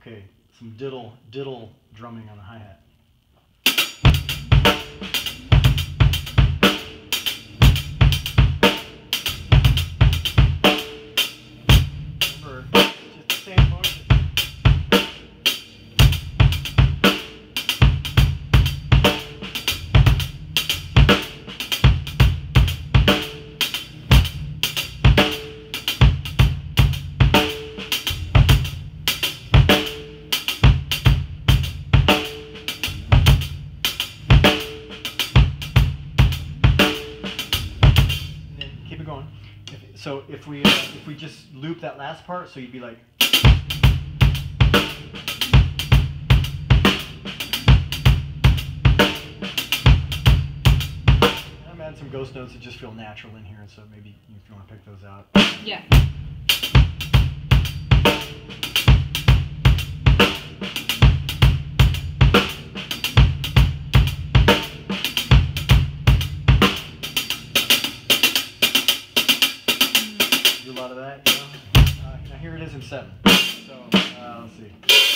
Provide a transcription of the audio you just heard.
Okay, some diddle diddle drumming on the hi so if we uh, if we just loop that last part, so you'd be like. I'm adding some ghost notes that just feel natural in here, and so maybe if you want to pick those out. Yeah. Lot of that. You know? uh, now here it is in seven. So uh, let's see.